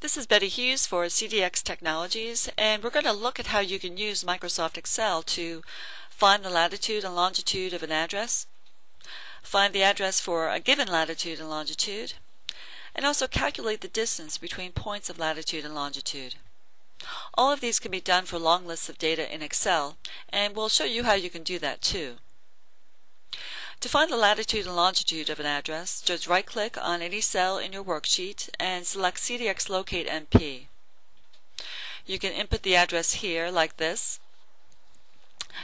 This is Betty Hughes for CDX Technologies, and we're going to look at how you can use Microsoft Excel to find the latitude and longitude of an address, find the address for a given latitude and longitude, and also calculate the distance between points of latitude and longitude. All of these can be done for long lists of data in Excel, and we'll show you how you can do that too. To find the latitude and longitude of an address, just right-click on any cell in your worksheet and select CDX Locate MP. You can input the address here like this,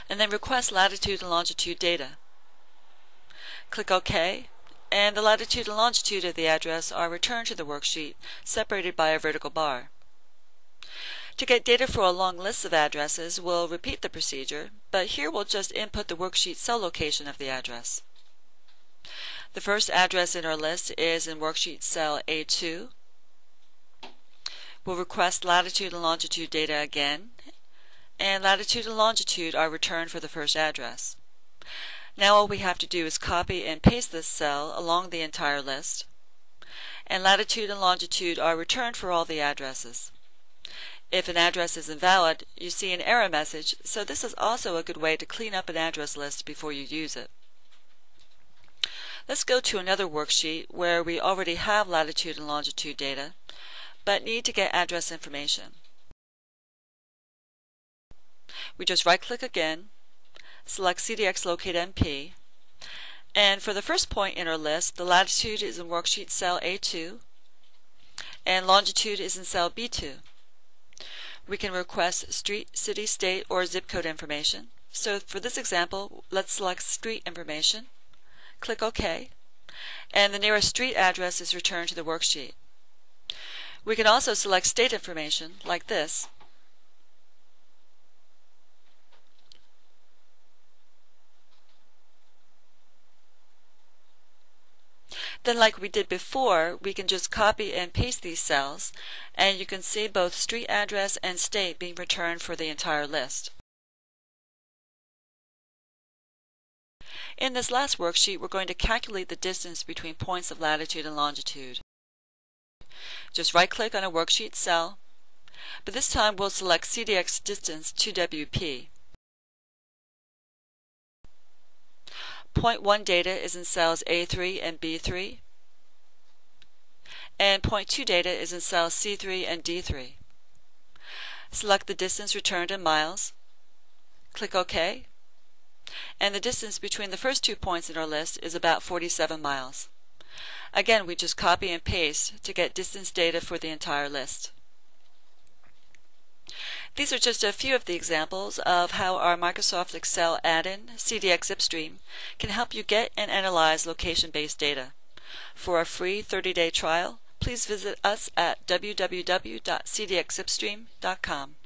and then request latitude and longitude data. Click OK, and the latitude and longitude of the address are returned to the worksheet, separated by a vertical bar. To get data for a long list of addresses, we'll repeat the procedure, but here we'll just input the worksheet cell location of the address. The first address in our list is in worksheet cell A2. We'll request latitude and longitude data again, and latitude and longitude are returned for the first address. Now all we have to do is copy and paste this cell along the entire list, and latitude and longitude are returned for all the addresses. If an address is invalid, you see an error message, so this is also a good way to clean up an address list before you use it. Let's go to another worksheet where we already have latitude and longitude data, but need to get address information. We just right-click again, select CDX Locate MP, and for the first point in our list, the latitude is in worksheet cell A2, and longitude is in cell B2. We can request street, city, state, or zip code information. So for this example, let's select street information, click OK, and the nearest street address is returned to the worksheet. We can also select state information, like this, Then like we did before, we can just copy and paste these cells, and you can see both street address and state being returned for the entire list. In this last worksheet, we're going to calculate the distance between points of latitude and longitude. Just right-click on a worksheet cell, but this time we'll select CDX distance 2WP. Point 1 data is in cells A3 and B3, and point 2 data is in cells C3 and D3. Select the distance returned in miles, click OK, and the distance between the first two points in our list is about 47 miles. Again, we just copy and paste to get distance data for the entire list. These are just a few of the examples of how our Microsoft Excel add-in, CDX Zipstream, can help you get and analyze location-based data. For a free 30-day trial, please visit us at www.cdxzipstream.com.